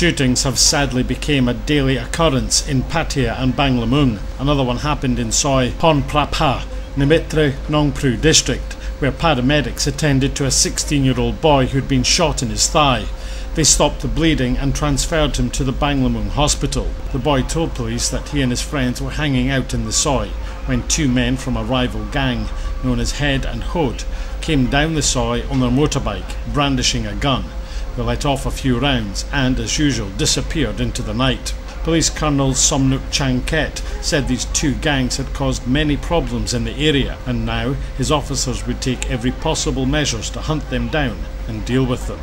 Shootings have sadly become a daily occurrence in Pattaya and Banglamung. Another one happened in Soi Ponprapha, Nimitre Nongpru district, where paramedics attended to a 16-year-old boy who'd been shot in his thigh. They stopped the bleeding and transferred him to the Banglamung hospital. The boy told police that he and his friends were hanging out in the Soi when two men from a rival gang, known as Head and Hod, came down the Soi on their motorbike, brandishing a gun. They let off a few rounds and, as usual, disappeared into the night. Police Colonel Somnuk Changket said these two gangs had caused many problems in the area and now his officers would take every possible measures to hunt them down and deal with them.